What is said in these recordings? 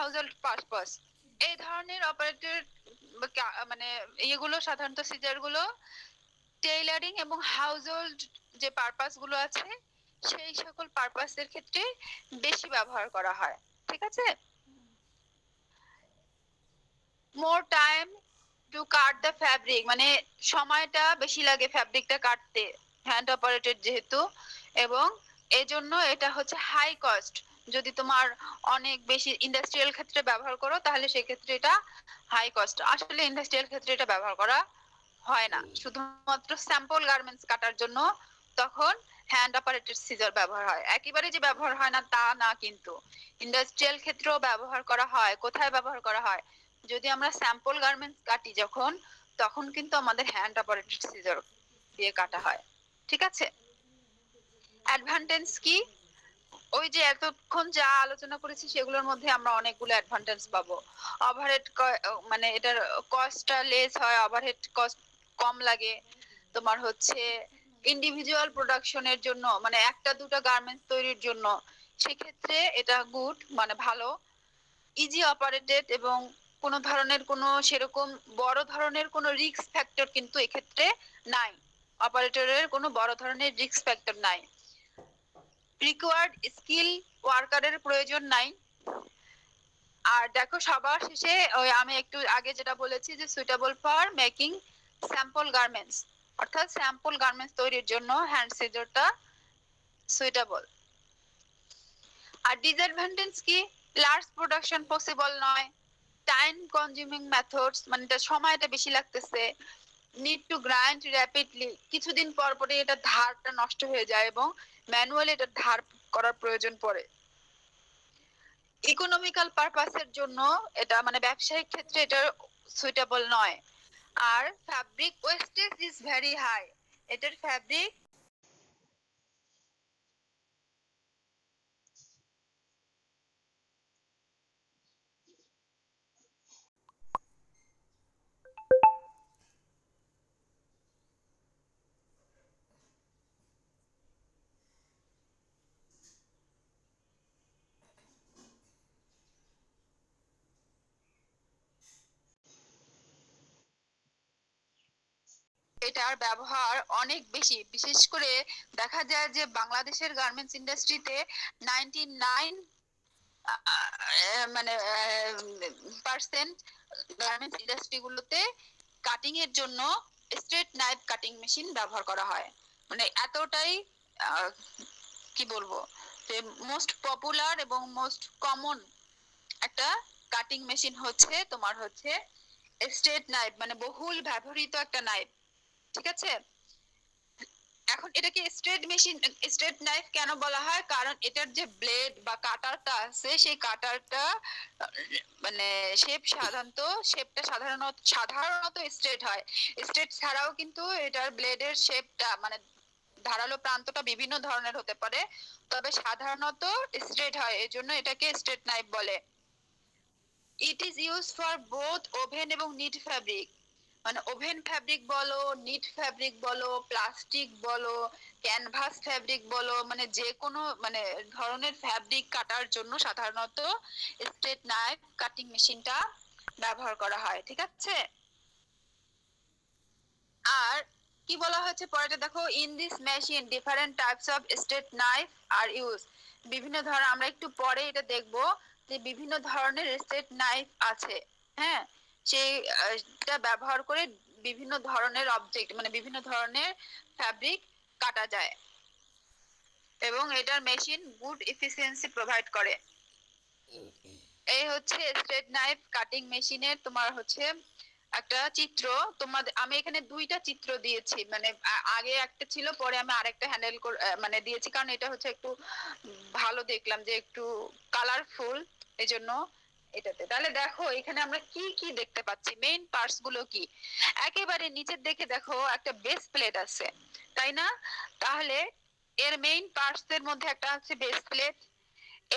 Household purpose এই ধরনের operator মানে ইয়েগুলো, সাধারণত সিজারগুলো টেইলারিং এবং হাউজহোল্ড যে পারপাসগুলো আছে, সেই সকল পারপাসের ক্ষেত্রে বেশি ব্যবহার করা হয়। ঠিক আছে? More time to cut the fabric মানে সময়টা বেশি লাগে ফ্যাব্রিকটা কাটতে হ্যান্ড অপারেটেড যেহেতু, এবং এজন্য এটা হচ্ছে হাই কস্ট যদি তোমার অনেক বেশি ইন্ডাস্ট্রিয়াল ক্ষেত্রে ব্যবহার করো, তাহলে সেক্ষেত্রে এটা হাই কস্ট আসলে ইন্ডাস্ট্রিয়াল ক্ষেত্রে এটা ব্যবহার করা হয় না। শুধুমাত্র স্যাম্পল গার্মেন্টস কাটার জন্য তখন হ্যান্ড অপারেটেড সিজার ব্যবহার হয়। একেবারে যে ব্যবহার হয় না, তা না কিন্তু। ইন্ডাস্ট্রিয়াল ক্ষেত্রেও ব্যবহার করা হয়, কোথায় ব্যবহার করা হয়? যদি আমরা স্যাম্পল গার্মেন্টস কাটি যখন, তখন কিন্তু আমাদের হ্যান্ড অপারেটেড সিজার দিয়ে কাটা হয়। ঠিক আছে? অ্যাডভান্টেজ কি? ওই যে এতক্ষণ যা আলোচনা করেছি সেগুলোর মধ্যে আমরা অনেকগুলো অ্যাডভান্টেজ পাবো। ওভারহেড মানে এটার কস্টটা লেস হয় ওভারহেড কস্ট কম লাগে। তোমার হচ্ছে ইন্ডিভিজুয়াল প্রোডাকশনের জন্য মানে একটা দুটো গার্মেন্টস তৈরির জন্য। সেক্ষেত্রে এটা গুড মানে ভালো। ইজি অপারেটেড এবং কোনো ধরনের কোনো সেরকম বড় ধরনের কোনো রিস্ক ফ্যাক্টর কিন্তু এক্ষেত্রে নাই। অপারেটরের কোনো বড় ধরনের রিস্ক ফ্যাক্টর নাই। রিকোয়ার্ড স্কিল ওয়ার্কারের প্রয়োজন নাই। আর দেখো, সবার শেষে ওই আমি একটু আগে যেটা বলেছি যে suitable for making sample garments অর্থাৎ স্যাম্পল গার্মেন্টস তৈরির জন্য হ্যান্ড সিজারটা সুইটেবল আর ডিসঅ্যাডভান্টেজ কি? লার্জ প্রোডাকশন পসিবল নয়। টাইম কনজিউমিং মেথডস মানে সময়টা বেশি লাগতেছে। নিড টু গ্রাইন্ড র্যাপিডলি কিছুদিন পর পরে এটা ধারটা নষ্ট হয়ে যায় এবং ম্যানুয়ালি এটা ধার করার প্রয়োজন পড়ে। ইকোনমিক্যাল পারপাসের জন্য এটা মানে ব্যবসায়িক ক্ষেত্রে এটা সুইটেবল নয়। আর fabric wastage is very high এটার ফ্যাব্রিক এটার ব্যবহার অনেক বেশি। বিশেষ করে দেখা যায় যে বাংলাদেশের গার্মেন্টস ইন্ডাস্ট্রিতে নাইনটি নাইন মানে পার্সেন্ট গার্মেন্টস ইন্ডাস্ট্রিগুলোতে কাটিং এর জন্য স্ট্রেট নাইফ কাটিং মেশিন ব্যবহার করা হয়। মানে এতটাই কি বলব মোস্ট পপুলার এবং মোস্ট কমন একটা কাটিং মেশিন হচ্ছে তোমার হচ্ছে স্ট্রেট নাইফ মানে বহুল ব্যবহৃত একটা নাইফ ঠিক আছে? এখন এটাকে স্ট্রেট মেশিন স্ট্রেট নাইফ কেন বলা হয়? কারণ এটার যে ব্লেড বা কাটারটা আছে, সেই কাটারটা মানে শেপ সাধারণত শেপটা সাধারণত সাধারণত স্ট্রেট হয়। স্ট্রেট ছাড়াও কিন্তু এটার ব্লেডের শেপটা মানে ধারালো প্রান্তটা বিভিন্ন ধরনের হতে পারে, তবে সাধারণত স্ট্রেট হয়, এজন্য এটাকে স্ট্রেট নাইফ বলে। It is use for both woven এবং নিট ফ্যাব্রিক মানে ওভেন ফ্যাব্রিক বলো, নিট ফ্যাব্রিক বলো, প্লাস্টিক বলো, ক্যানভাস ফ্যাব্রিক বলো মানে যে কোনো মানে ধরনের ফ্যাব্রিক কাটার জন্য সাধারণত স্ট্রেট নাইফ কাটিং মেশিনটা ব্যবহার করা হয়, ঠিক আছে? আর কি বলা হয়েছে পরেটা দেখো in this machine different types of straight knife are use বিভিন্ন ধরনের আমরা একটু পরে এটা দেখব যে বিভিন্ন ধরনের স্ট্রেট নাইফ আছে হ্যাঁ? সেইটা ব্যবহার করে বিভিন্ন ধরনের অবজেক্ট মানে বিভিন্ন ধরনের ফ্যাব্রিক কাটা যায়। এবং এটার মেশিন গুড এফিসিয়েন্সি প্রোভাইড করে। এই হচ্ছে স্ট্রেট নাইফ কাটিং মেশিনের তোমার হচ্ছে একটা চিত্র। তোমাদের আমি এখানে দুইটা চিত্র দিয়েছি। মানে আগে একটা ছিল, পরে আমি আরেকটা হ্যান্ডেল মানে দিয়েছি। কারণ এটা হচ্ছে একটু ভালো দেখলাম যে একটু কালারফুল এই জন্য এটাতে। তাহলে দেখো, এখানে আমরা কি কি দেখতে পাচ্ছি? মেইন পার্টসগুলো কি? একেবারে নিচের দিকে দেখো, একটা বেস প্লেট আছে, তাই না? তাহলে এর মেইন পার্টস এর মধ্যে একটা আছে বেস প্লেট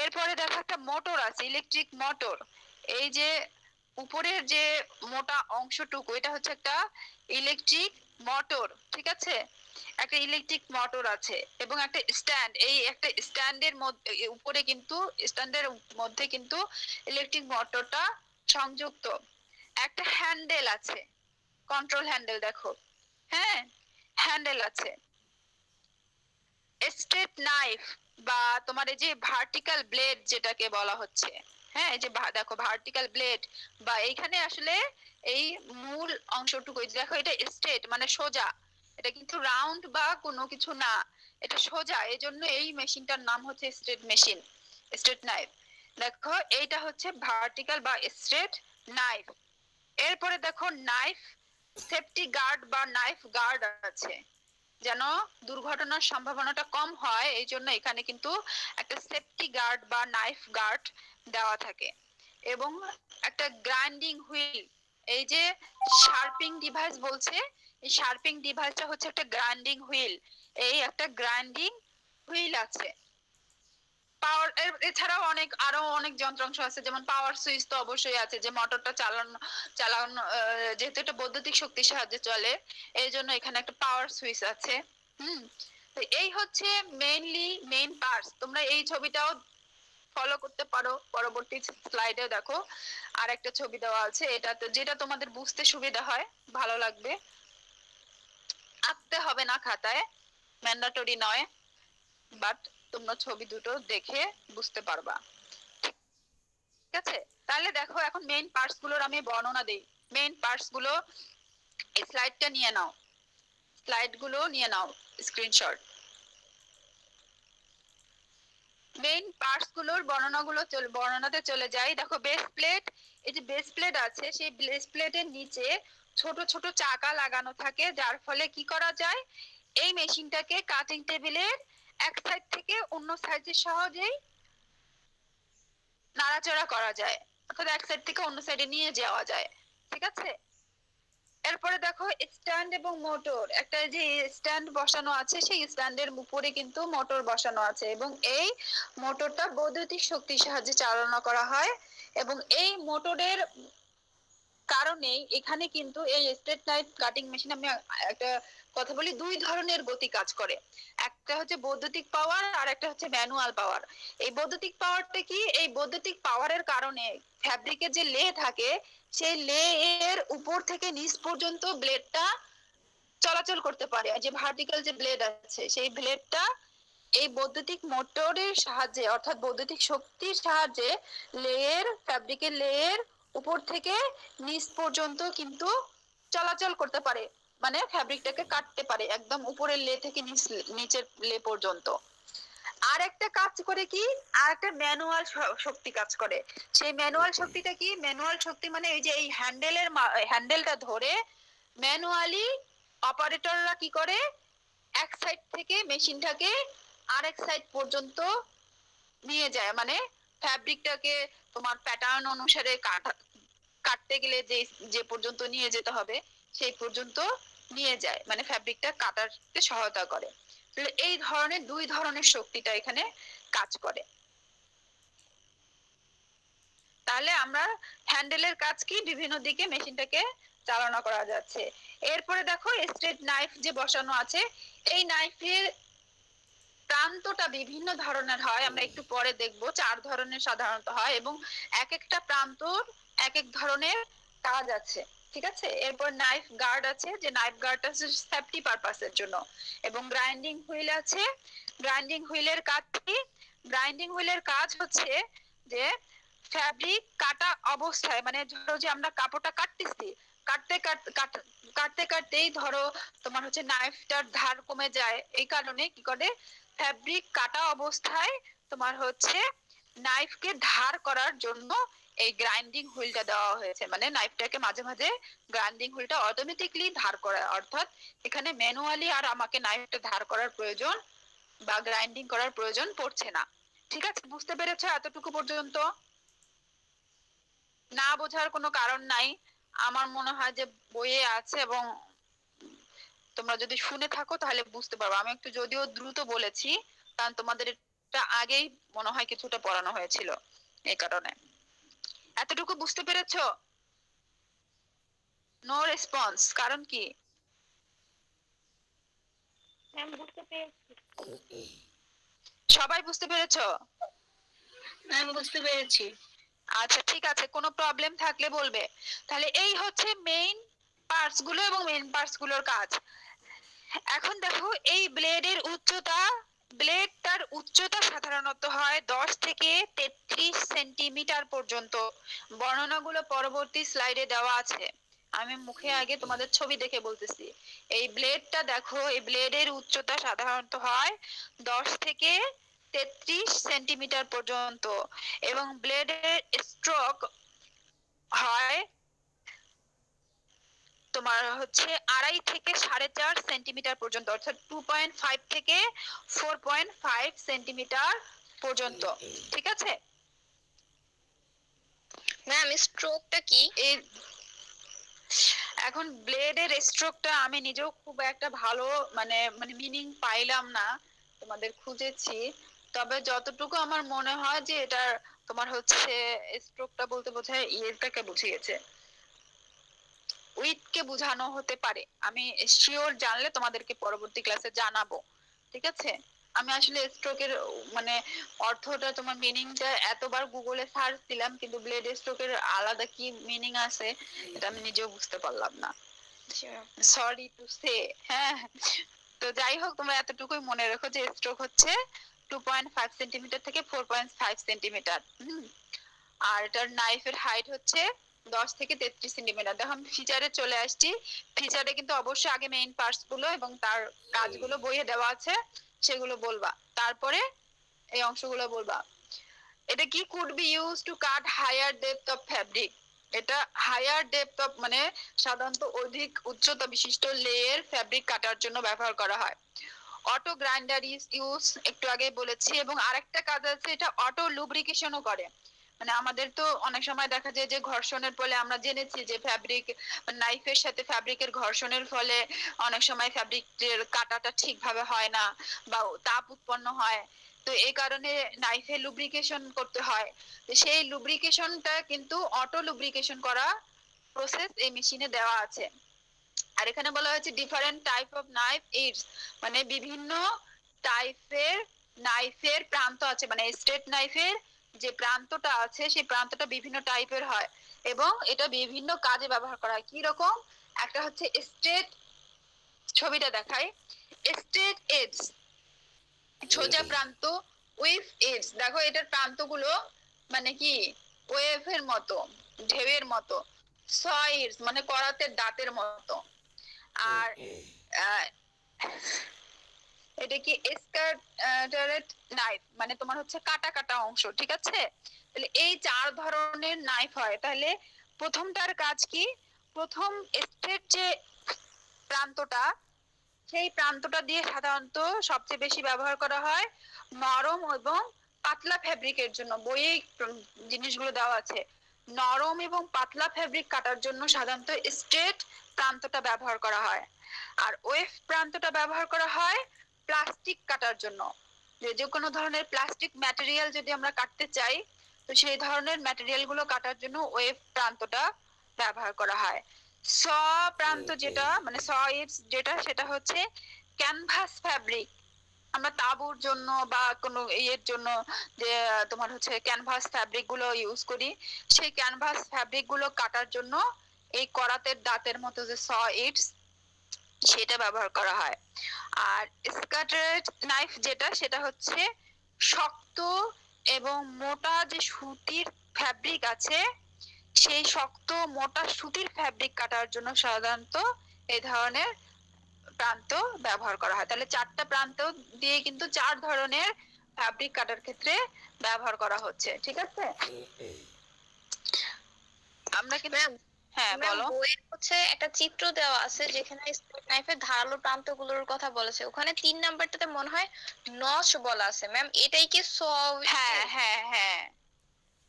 এরপরে দেখো একটা মোটর আছে ইলেকট্রিক মোটর এই যে উপরের যে মোটা অংশটুকু, এটা হচ্ছে একটা ইলেকট্রিক মোটর ঠিক আছে? একটা ইলেকট্রিক মোটর আছে এবং একটা স্ট্যান্ড এই একটা স্ট্যান্ডের উপরে কিন্তু স্ট্যান্ডের মধ্যে কিন্তু ইলেকট্রিক মোটরটা সংযুক্ত। একটা হ্যান্ডেল আছে। কন্ট্রোল হ্যান্ডেল দেখো। হ্যাঁ? হ্যান্ডেল আছে। স্ট্রেট নাইফ বা তোমার এই যে ভার্টিক্যাল ব্লেড যেটাকে বলা হচ্ছে। হ্যাঁ? এই যে দেখো ভার্টিক্যাল ব্লেড বা এইখানে আসলে এই মূল অংশটুকু, দেখো এটা স্ট্রেট মানে সোজা। এটা কিন্তু রাউন্ড বা কোনো কিছু না। এটা সোজা এই জন্য এই মেশিনটার নাম হচ্ছে স্ট্রেট মেশিন স্ট্রেট নাইফ দেখো, এইটা হচ্ছে ভার্টিক্যাল বা স্ট্রেট নাইফ এরপরে দেখো নাইফ সেফটি গার্ড বা নাইফ গার্ড আছে। যেন দুর্ঘটনার সম্ভাবনাটা কম হয় এই জন্য এখানে কিন্তু একটা সেফটি গার্ড বা নাইফ গার্ড দেওয়া থাকে। এবং একটা গ্রাইন্ডিং হুইল এই যে শার্পিং ডিভাইস বলছে শার্পিং ডিভাইসটা হচ্ছে একটা গ্রাইন্ডিং হুইল। এই একটা গ্রাইন্ডিং হুইল আছে। পাওয়ার এছাড়াও অনেক, আরও অনেক যন্ত্রাংশ আছে। যেমন পাওয়ার সুইচ তো অবশ্যই আছে যে মোটরটা চালানো চালানো যেহেতু এটা বৈদ্যুতিক শক্তির সাহায্যে চলে, এই জন্য এখানে একটা পাওয়ার সুইচ আছে। হুম? এই হচ্ছে মেইনলি মেইন পার্টস তোমরা এই ছবিটাও ফলো করতে পারো। পরবর্তী স্লাইডে দেখো। আর একটা ছবি দেওয়া আছে। এটা তো, যেটা তোমাদের বুঝতে সুবিধা হয়, ভালো লাগবে। আঁকতে হবে না খাতায় ম্যান্ডাটরি নয় বাট তোমরা ছবি দুটো দেখে বুঝতে পারবা। ঠিক আছে? তাহলে দেখো এখন মেইন পার্টসগুলোর আমি বর্ণনা দেই। মেইন পার্টসগুলো, এই স্লাইডটা নিয়ে নাও। স্লাইডগুলো নিয়ে নাও স্ক্রিনশট মেইন পার্টসগুলোর বর্ণনাগুলো চল বর্ণনাতে চলে যাই। দেখো বেস প্লেট এই যে বেস প্লেট আছে, সেই বেস প্লেটের নিচে ছোট ছোট চাকা লাগানো থাকে, যার ফলে কি করা যায়? এই মেশিনটাকে কাটিং টেবিলের এক সাইড থেকে অন্য সাইডে সহজেই নাড়াচাড়া করা যায়, অর্থাৎ এক সাইড থেকে অন্য সাইডে নিয়ে যাওয়া যায়, ঠিক আছে? এরপরে দেখো স্ট্যান্ড এবং মোটর একটা যে স্ট্যান্ড বসানো আছে, সেই স্ট্যান্ডের উপরে কিন্তু মোটর বসানো আছে এবং এই মোটরটা বৈদ্যুতিক শক্তির সাহায্যে চালনা করা হয় এবং এই মোটরের কারণেই এখানে কিন্তু এই স্ট্রেট নাইফ কাটিং মেশিন আমি একটা কথা বলি, দুই ধরনের গতি কাজ করে। একটা হচ্ছে বৈদ্যুতিক পাওয়ার আর একটা হচ্ছে ম্যানুয়াল পাওয়ার। এই বৈদ্যুতিক পাওয়ারটা কি? এই বৈদ্যুতিক পাওয়ারের কারণে ফ্যাব্রিকের যে লে থাকে, সেই লে এর উপর থেকে নিচ পর্যন্ত ব্লেডটা চলাচল করতে পারে। যে ভার্টিক্যাল যে ব্লেড আছে, সেই ব্লেডটা এই বৈদ্যুতিক মোটরের সাহায্যে, অর্থাৎ বৈদ্যুতিক শক্তির সাহায্যে লেয়ের ফ্যাব্রিকের লেয়ের উপর থেকে নিচ পর্যন্ত কিন্তু চলাচল করতে পারে। মানে ফ্যাব্রিকটাকে কাটতে পারে, একদম উপরের লে থেকে নিচ, নিচের লে পর্যন্ত। আর একটা কাজ করে কি, আর একটা ম্যানুয়াল শক্তি কাজ করে। সেই ম্যানুয়াল শক্তিটা কি ম্যানুয়াল শক্তি মানে এই যে এই হ্যান্ডেলের হ্যান্ডেলটা ধরে ম্যানুয়ালি অপারেটররা কি করে, এক সাইড থেকে মেশিনটাকে আরেক সাইড পর্যন্ত নিয়ে যায়। মানে ফ্যাব্রিকটাকে তোমার প্যাটার্ন অনুসারে কাটা, কাটতে গেলে যে যে পর্যন্ত নিয়ে যেতে হবে, সেই পর্যন্ত নিয়ে যায়। মানে ফ্যাব্রিকটা কাটাতে সহায়তা করে। এই ধরনের, দুই ধরনের শক্তিটা এখানে কাজ করে। তাহলে আমরা হ্যান্ডেলের কাজ কি? বিভিন্ন দিকে মেশিনটাকে চালনা করা যাচ্ছে। এরপরে দেখো স্ট্রেট নাইফ যে বসানো আছে, এই নাইফের প্রান্তটা বিভিন্ন ধরনের হয়, আমরা একটু পরে দেখব। চার ধরনের সাধারণত হয় এবং এক একটা প্রান্তর এক এক ধরনের কাজ আছে, ঠিক আছে? এরপর নাইফ গার্ড আছে, যে নাইফ গার্ডটা সেফটি পারপাসের জন্য। এবং গ্রাইন্ডিং হুইল আছে গ্রাইন্ডিং হুইলের কাজ কি? গ্রাইন্ডিং হুইলের কাজ হচ্ছে যে ফ্যাব্রিক কাটা অবস্থায় মানে ধরো যে আমরা কাপড়টা কাটতেছি, কাটতে কাট- কাট- কাটতে কাটতেই ধরো তোমার হচ্ছে নাইফটার ধার কমে যায়। এই কারণে কি করে? ফ্যাব্রিক কাটা অবস্থায় তোমার হচ্ছে নাইফকে ধার করার জন্য এই গ্রাইন্ডিং হুইলটা দেওয়া হয়েছে। মানে নাইফটাকে মাঝে মাঝে গ্রাইন্ডিং হুইলটা অটোমেটিকলি ধার করে, অর্থাৎ এখানে ম্যানুয়ালি আর আমাকে নাইফটা ধার করার প্রয়োজন বা গ্রাইন্ডিং করার প্রয়োজন পড়ছে না। ঠিক আছে? বুঝতে পেরেছ এতটুকু পর্যন্ত? না বোঝার কোনো কারণ নাই। আমার মনে হয় যে বইয়ে আছে এবং তোমরা যদি শুনে থাকো তাহলে বুঝতে পারব। আমি একটু যদিও দ্রুত বলেছি কারণ তোমাদের এটা আগেই মনে হয় কিছুটা পড়ানো হয়েছিল এই কারণে। এতটুকু বুঝতে পেরেছ? নো রেসপন্স কারণ কি? সবাই বুঝতে পেরেছ? বুঝতে পেরেছি। আচ্ছা ঠিক আছে কোনো প্রবলেম থাকলে বলবে। তাহলে এই হচ্ছে মেইন পার্টসগুলো এবং মেইন পার্টসগুলোর কাজ। এখন দেখো, এই ব্লেডের উচ্চতা ব্লেডটার উচ্চতা সাধারণত হয় দশ থেকে তেত্রিশ সেন্টিমিটার পর্যন্ত। বর্ণনাগুলো পরবর্তী স্লাইডে দেওয়া আছে। আমি মুখে আগে তোমাদের ছবি দেখে বলতেছি। এই ব্লেডটা দেখো, এই ব্লেডের উচ্চতা সাধারণত হয় দশ থেকে তেত্রিশ সেন্টিমিটার পর্যন্ত। এবং ব্লেডের স্ট্রোক হয় তোমার হচ্ছে আড়াই থেকে সাড়ে চার সেন্টিমিটার পর্যন্ত অর্থাৎ টু পয়েন্ট ফাইভ থেকে ফোর পয়েন্ট ফাইভ সেন্টিমিটার পর্যন্ত। ঠিক আছে? ম্যাম স্ট্রোকটা কি? এখন ব্লেডের স্ট্রোকটা আমি নিজেও খুব একটা ভালো মানে মানে মিনিং পাইলাম না তোমাদের খুঁজেছি। তবে যতটুকু আমার মনে হয় যে এটার তোমার হচ্ছে স্ট্রোকটা বলতে বোঝায় ইয়েটাকে বুঝিয়েছে। উইথকে বোঝানো হতে পারে। আমি শিওর জানলে তোমাদেরকে পরবর্তী ক্লাসে জানাব। ঠিক আছে? আমি আসলে স্ট্রোকের মানে অর্থটা, তোমার মিনিংটা এতবার গুগলে সার্চ দিলাম, কিন্তু ব্লেড স্ট্রোকের আলাদা কি মিনিং আছে, এটা আমি নিজেও বুঝতে পারলাম না। সরি টু সে হ্যাঁ। তো যাই হোক, তোমরা এতটুকুই মনে রেখো যে স্ট্রোক হচ্ছে টু পয়েন্ট ফাইভ সেন্টিমিটার থেকে ফোর পয়েন্ট ফাইভ সেন্টিমিটার আর এটার নাইফের হাইট হচ্ছে দশ থেকে তেত্রিশ সেন্টিমিটার দেখো, আমি ফিচারে চলে আসছি। ফিচারে কিন্তু অবশ্যই আগে মেইন পার্টসগুলো এবং তার কাজগুলো বইয়ে দেওয়া আছে, সেগুলো বলবা। তারপরে এই অংশগুলো বলবা। এটা কি could be use to cut higher depth of fabric এটা হায়ার ডেপথ অফ মানে সাধারণত অধিক উচ্চতা বিশিষ্ট লেয়ার ফ্যাব্রিক কাটার জন্য ব্যবহার করা হয়। অটো গ্রাইন্ডার ইউজ একটু আগে বলেছি। এবং আরেকটা কাজ আছে, এটা অটো লুব্রিকেশনও করে। মানে আমাদের তো অনেক সময় দেখা যায় যে ঘর্ষণের ফলে আমরা জেনেছি যে ফ্যাব্রিক নাইফের সাথে ফ্যাব্রিকের ঘর্ষণের ফলে অনেক সময় ফ্যাব্রিকের কাটাটা ঠিকভাবে হয় না বা তাপ উৎপন্ন হয়। তো এই কারণে নাইফে লুব্রিকেশন করতে হয়। সেই লুব্রিকেশনটা কিন্তু অটো লুব্রিকেশন করা প্রসেস এই মেশিনে দেওয়া আছে। আর এখানে বলা হয়েছে different type of knife it's মানে বিভিন্ন টাইপের নাইফের প্রান্ত আছে। মানে স্ট্রেট নাইফের যে প্রান্তটা আছে সেই প্রান্তটা বিভিন্ন টাইপের হয় এবং এটা বিভিন্ন কাজে ব্যবহার করা হয়। কি রকম একটা হচ্ছে স্ট্রেট ছবিটা দেখাই। স্ট্রেট এডস সোজা প্রান্ত উইথ এডস। দেখো এটার প্রান্তগুলো মানে কি? ওয়েভের মতো ঢেউয়ের মতো সয়েডস মানে করাতের দাঁতের মতো। আর এটা কি এসকার্টারেট নাইফ মানে তোমার হচ্ছে কাটা কাটা অংশ, ঠিক আছে? তাহলে এই চার ধরনের নাইফ হয়। তাহলে প্রথমটার কাজ কি? প্রথম স্ট্রেট যে প্রান্তটা, সেই প্রান্তটা দিয়ে সাধারণত সবচেয়ে বেশি ব্যবহার করা হয় নরম এবং পাতলা ফ্যাব্রিকের জন্য, বইয়ে জিনিসগুলো দেওয়া আছে। নরম এবং পাতলা ফ্যাব্রিক কাটার জন্য সাধারণত স্ট্রেট প্রান্তটা ব্যবহার করা হয়। আর ওয়েভ প্রান্তটা ব্যবহার করা হয় প্লাস্টিক কাটার জন্য। যে যে কোনো ধরনের প্লাস্টিক ম্যাটেরিয়াল যদি আমরা কাটতে চাই তো সেই ধরনের ম্যাটেরিয়ালগুলো কাটার জন্য ওয়েভ প্রান্তটা ব্যবহার করা হয়। স প্রান্ত যেটা মানে স ইটস যেটা সেটা হচ্ছে ক্যানভাস ফ্যাব্রিক আমরা তাঁবুর জন্য বা কোনো ইয়ের জন্য যে তোমার হচ্ছে ক্যানভাস ফ্যাব্রিকগুলো ইউজ করি সেই ক্যানভাস ফ্যাব্রিকগুলো কাটার জন্য এই করাতের দাঁতের মতো যে স ইটস সেটা ব্যবহার করা হয়। আর স্কাটারেড নাইফ যেটা সেটা হচ্ছে শক্ত এবং মোটা যে সুতির ফ্যাব্রিক আছে সেই শক্ত মোটা সুতির ফ্যাব্রিক কাটার জন্য সাধারণত এই ধরনের প্রান্ত ব্যবহার করা হয়। তাহলে চারটা প্রান্ত দিয়ে কিন্তু চার ধরনের ফ্যাব্রিক কাটার ক্ষেত্রে ব্যবহার করা হচ্ছে। ঠিক আছে? আমরা কিন্তু হ্যাঁ বলো। বইয়ের হচ্ছে একটা চিত্র দেওয়া আছে যেখানে স্পোর্ট নাইফের ধারালো প্রান্তগুলোর কথা বলেছে। ওখানে তিন নাম্বারটাতে মনে হয় নশ বলা আছে। ম্যাম এটাই কি স হ্যাঁ হ্যাঁ হ্যাঁ।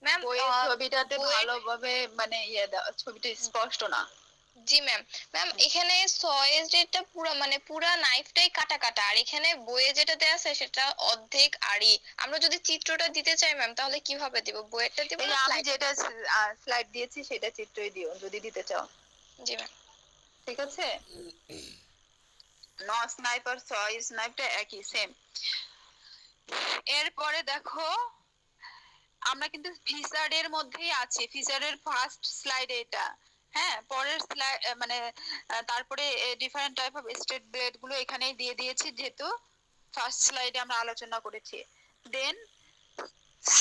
ম্যাম ওই ছবিটাতে ভালোভাবে মানে ইয়ে দেওয়া ছবিটা স্পষ্ট না। জি ম্যাম ম্যাম এখানে সয়েজ যেটা পুরো মানে পুরা নাইফটাই কাটা কাটা আর এখানে বইয়ে যেটা দেওয়া আছে সেটা অর্ধেক আড়ি। আমরা যদি চিত্রটা দিতে চাই ম্যাম তাহলে কীভাবে দিব? বইয়েরটা দিব না আমি যেটা স্লাইড দিয়েছি সেটা চিত্রই দিও যদি দিতে চাও। জি ম্যাম ঠিক আছে? ন স্নাইপ আর সয় স্নাইপটা একই সেম এরপরে দেখো আমরা কিন্তু ফিচারের মধ্যেই আছি ফিচারের ফার্স্ট স্লাইড এটা। হ্যাঁ পরের মানে তারপরে ডিফারেন্ট টাইপ অফ স্টেট ব্লেডগুলো এখানেই দিয়ে দিয়েছি যেহেতু ফার্স্ট স্লাইডে আমরা আলোচনা করেছি। দেন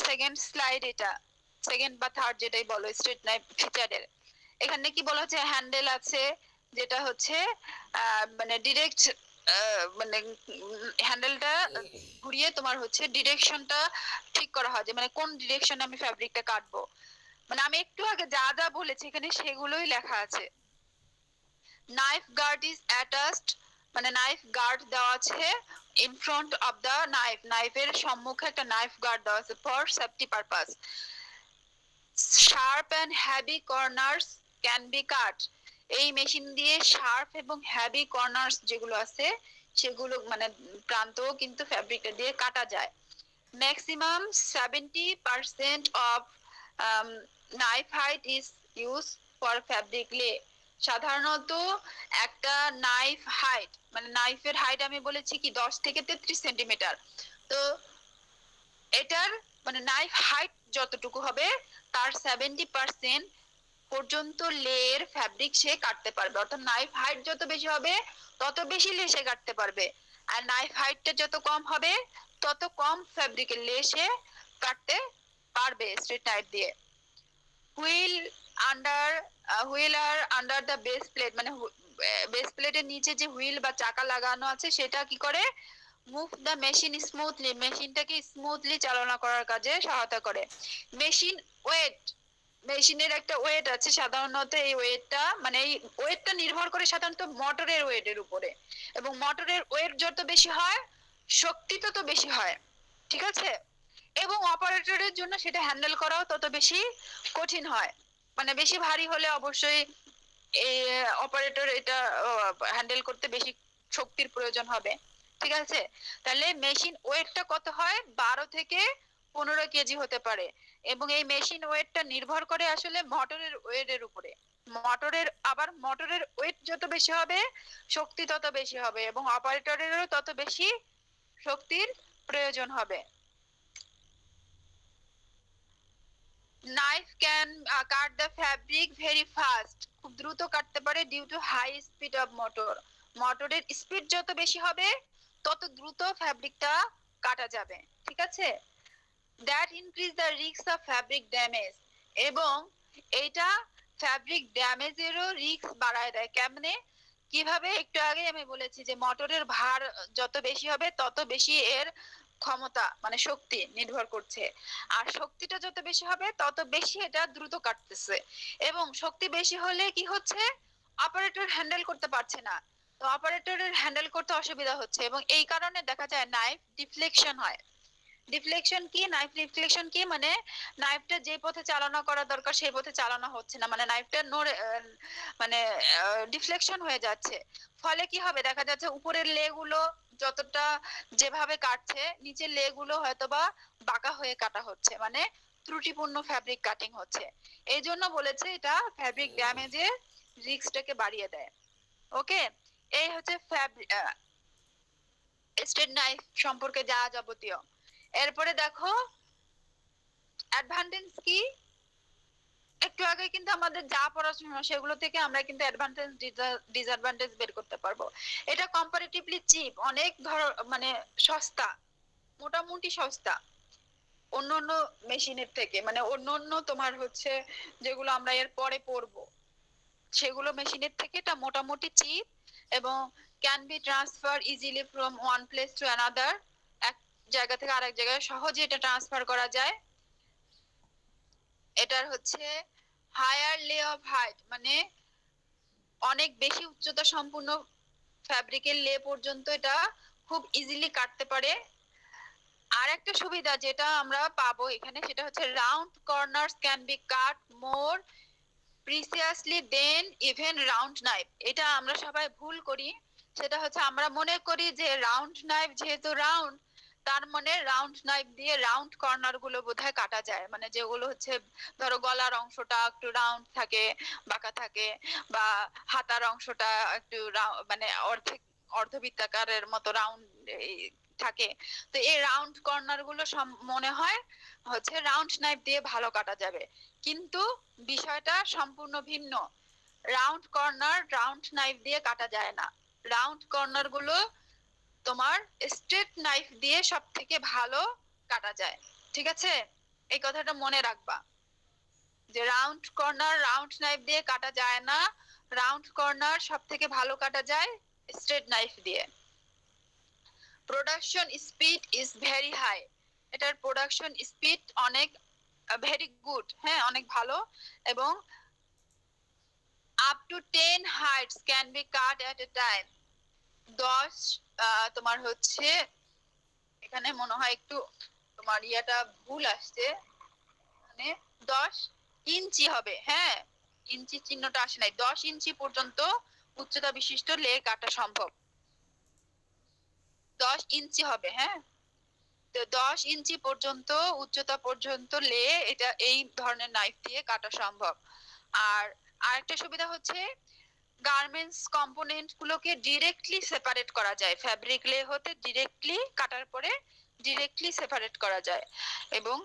সেকেন্ড স্লাইড এটা সেকেন্ড বা থার্ড যেটাই বলো স্ট্রেট নাইফ ফিচারের এখানে কি বলা হচ্ছে? হ্যান্ডেল আছে, যেটা হচ্ছে মানে ডিরেক্ট মানে হ্যান্ডেলটা ঘুরিয়ে তোমার হচ্ছে ডিরেকশনটা ঠিক করা হয় যে মানে কোন ডিরেকশনে আমি ফ্যাব্রিকটা কাটবো। মানে আমি একটু আগে যা যা বলেছি, এখানে সেগুলোই লেখা আছে। নাইফ গার্ড ইজ অ্যাটাচড মানে নাইফ গার্ড দেওয়া আছে in front of the knife নাইফের সম্মুখে একটা নাইফ গার্ড দেওয়া আছে for safety purpose sharp and heavy corners can be cut এই মেশিন দিয়ে শার্প এবং হ্যাভি কর্নার্স যেগুলো আছে, সেগুলো মানে প্রান্তও কিন্তু ফ্যাব্রিকটা দিয়ে কাটা যায়। Maximum seventy percent of knife height is use for fabric lay সাধারণত একটা নাইফ হাইট মানে নাইফের হাইট আমি বলেছি কি দশ থেকে তেত্রিশ সেন্টিমিটার তো এটার মানে নাইফ হাইট যতটুকু হবে, তার সেভেন্টি পার্সেন্ট পর্যন্ত লের ফ্যাব্রিক সে কাটতে পারবে। অর্থাৎ নাইফ হাইট যত বেশি হবে, তত বেশি লে সে কাটতে পারবে। আর নাইফ হাইটটা যত কম হবে, তত কম ফ্যাব্রিকের লে সে কাটতে পারবে স্ট্রেট নাইফ দিয়ে। Wheel under wheel are under the base plate মানে বেস প্লেটের নিচে যে হুইল বা চাকা লাগানো আছে, সেটা কি করে? মুভ দ্য মেশিন স্মুথলি মেশিনটাকে স্মুথলি চালনা করার কাজে সহায়তা করে। মেশিন ওয়েট মেশিনের একটা ওয়েট আছে সাধারণত এই ওয়েটটা মানে এই ওয়েটটা নির্ভর করে সাধারণত মোটরের ওয়েটের উপরে। এবং মোটরের ওয়েট যত বেশি হয়, শক্তি তত বেশি হয়। ঠিক আছে? এবং অপারেটরের জন্য সেটা হ্যান্ডেল করাও তত বেশি কঠিন হয়। মানে বেশি ভারী হলে অবশ্যই এই অপারেটর এটা হ্যান্ডেল করতে বেশি শক্তির প্রয়োজন হবে। ঠিক আছে? তাহলে মেশিন ওয়েটটা কত হয়? বারো থেকে পনেরো কেজি হতে পারে। এবং এই মেশিন ওয়েটটা নির্ভর করে আসলে মোটরের ওয়েটের উপরে। মোটরের আবার মোটরের ওয়েট যত বেশি হবে, শক্তি তত বেশি হবে এবং অপারেটরেরও তত বেশি শক্তির প্রয়োজন হবে। Knife can cut the fabric very fast খুব দ্রুত কাটতে পারে due to high speed of motor মোটরের স্পিড যত বেশি হবে, তত দ্রুত ফ্যাব্রিকটা কাটা যাবে। ঠিক আছে? That increase the of fabric damage এবং এটা ফ্যাব্রিক ড্যামেজেরও রিস্ক বাড়ায় দেয়। কেমনে? কীভাবে? একটু আগে আমি বলেছি যে মোটরের ভার যত বেশি হবে, তত বেশি এর ক্ষমতা মানে শক্তি নির্ভর করছে। আর শক্তিটা যত বেশি হবে, তত বেশি এটা দ্রুত কাটতেছে। এবং শক্তি বেশি হলে কি হচ্ছে? অপারেটর হ্যান্ডেল করতে পারছে না। তো অপারেটরের হ্যান্ডেল করতে অসুবিধা হচ্ছে। এবং এই কারণে দেখা যায় নাইফ ডিফ্লেকশন হয়। ডিফ্লেকশন কি? নাইফ ডিফ্লেকশন কি? মানে নাইফটা যে পথে চালনা করা দরকার, সেই পথে চালানো হচ্ছে না। মানে নাইফটা নড়ে মানে ডিফ্লেকশন হয়ে যাচ্ছে। ফলে কি হবে? দেখা যাচ্ছে উপরের লে গুলো যতটা যেভাবে কাটছে, নিচের লে গুলো হয়তোবা বাঁকা হয়ে কাটা হচ্ছে মানে ত্রুটিপূর্ণ ফ্যাব্রিক কাটিং হচ্ছে। এই জন্য বলেছে এটা ফ্যাব্রিক ড্যামেজের রিস্কটাকে বাড়িয়ে দেয়। ওকে এই হচ্ছে ফ্যাব্রিক স্টেট নাইফ সম্পর্কে যা যাবতীয়। এরপরে দেখো অ্যাডভান্টেজ কি? একটু আগে কিন্তু আমাদের যা পড়াশোনা সেগুলো থেকে আমরা কিন্তু অ্যাডভান্টেজ ডিসঅ্যাডভান্টেজ বের করতে পারব। এটা কম্পারেটিভলি চিপ অনেক ধর মানে সস্তা, মোটামুটি সস্তা। অন্য অন্য মেশিনের থেকে মানে অন্য অন্য তোমার হচ্ছে যেগুলো আমরা এর পরে পড়ব। সেগুলো মেশিনের থেকে এটা মোটামুটি চিপ এবং can be transfer easily from one place to another এক জায়গা থেকে আরেক জায়গায় সহজে এটা ট্রান্সফার করা যায়। এটার হচ্ছে হায়ার লে অফ হাইট মানে অনেক বেশি উচ্চতা সম্পূর্ণ ফ্যাব্রিকের লে পর্যন্ত এটা খুব ইজিলি কাটতে পারে। আর একটা সুবিধা যেটা আমরা পাবো এখানে, সেটা হচ্ছে round corners can be cut more precisely than even round knife এটা আমরা সবাই ভুল করি। সেটা হচ্ছে আমরা মনে করি যে রাউন্ড নাইফ যেহেতু রাউন্ড তার মানে রাউন্ড নাইফ দিয়ে রাউন্ড কর্নারগুলো বোধহয় কাটা যায়। মানে যেগুলো হচ্ছে, ধরো গলার অংশটা একটু রাউন্ড থাকে, বাঁকা থাকে, বা হাতার অংশটা একটু মানে অর্ধেক, অর্ধবৃত্তাকারের মতো রাউন্ড থাকে। তো এই রাউন্ড কর্নারগুলো মনে হয় হচ্ছে রাউন্ড নাইফ দিয়ে ভালো কাটা যাবে। কিন্তু বিষয়টা সম্পূর্ণ ভিন্ন। রাউন্ড কর্নার রাউন্ড নাইফ দিয়ে কাটা যায় না। রাউন্ড কর্নারগুলো তোমার স্ট্রেট নাইফ দিয়ে সব থেকে ভালো কাটা যায়। ঠিক আছে? এই কথাটা মনে রাখবা। যে রাউন্ড কর্নার রাউন্ড নাইফ দিয়ে কাটা যায় না। রাউন্ড কর্নার সব থেকে ভালো কাটা যায় স্ট্রেট নাইফ দিয়ে। Production speed is very high এটার প্রোডাকশন স্পিড অনেক ভেরি গুড হ্যাঁ অনেক ভালো। এবং up to ten heights can be cut at a time দশ তোমার হচ্ছে, এখানে মনে হয় একটু তোমার ইয়াটা ভুল আসছে। মানে দশ ইঞ্চি হবে হ্যাঁ? ইঞ্চি চিহ্নটা আসে নাই। দশ ইঞ্চি পর্যন্ত উচ্চতা বিশিষ্ট লে কাটা সম্ভব। দশ ইঞ্চি হবে হ্যাঁ? তো দশ ইঞ্চি পর্যন্ত, উচ্চতা পর্যন্ত লে এটা এই ধরনের নাইফ দিয়ে কাটা সম্ভব। আর আরেকটা সুবিধা হচ্ছে গার্মেন্টস কম্পোনেন্ট গুলোকে ডিরেক্টলি সেপারেট করা যায়। ফ্যাব্রিক লে হতে ডিরেক্টলি কাটার পরে ডিরেক্টলি সেপারেট করা যায়। এবং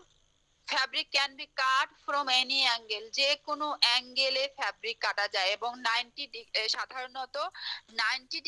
fabric can be cut from any angle যে কোনো অ্যাঙ্গেলে ফ্যাব্রিক কাটা যায়। এবং নাইনটি সাধারণত নাইনটি